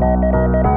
Música